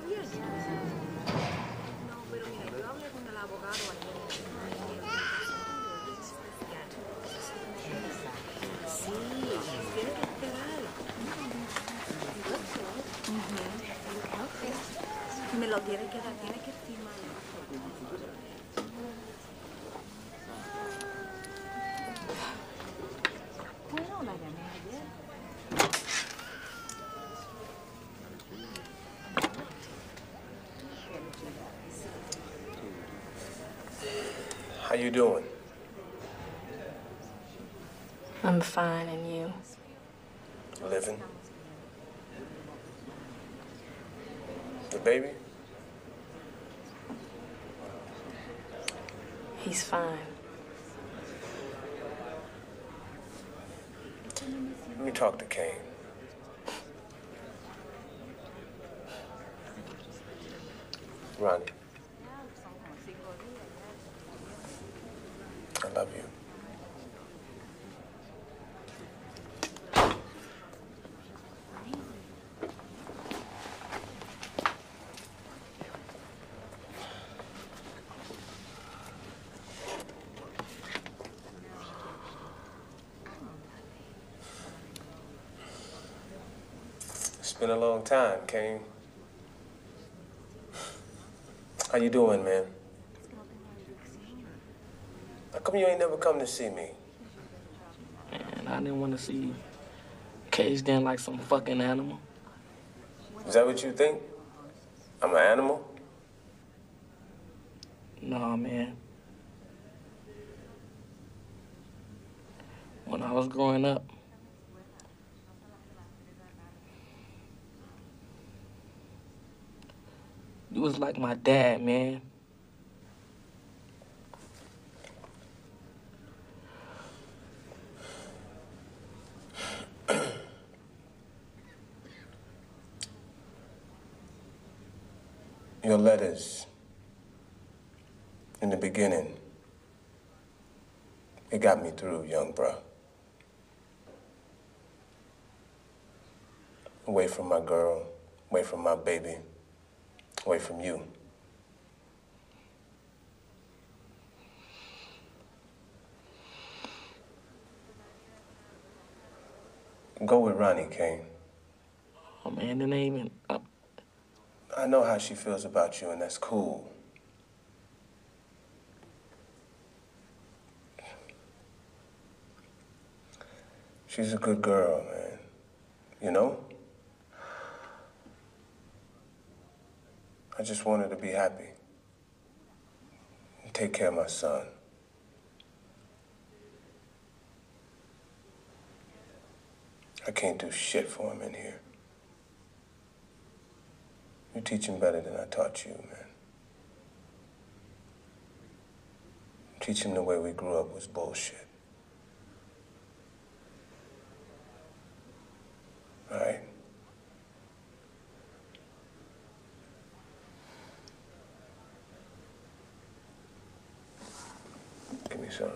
bien? No, pero mira, yo hablé con el abogado ayer. Sí, tiene que esperar. Me lo tiene que dar, tiene que firmarlo. How you doing? I'm fine, and you? Living? The baby? He's fine. Let me talk to Caine. Ronnie. I love you. It's been a long time, Caine. How you doing, man? How come you ain't never come to see me? And I didn't want to see you caged in like some fucking animal. Is that what you think? I'm an animal? Nah, man. When I was growing up, you was like my dad, man. Your letters, in the beginning, it got me through, young bruh. Away from my girl, away from my baby, away from you. Go with Ronnie, Caine. Oh man, it ain't even. Uh, I know how she feels about you, and that's cool. She's a good girl, man. You know? I just want her to be happy. And take care of my son. I can't do shit for him in here. You teach him better than I taught you, man. Teaching the way we grew up was bullshit. All right? Give me some.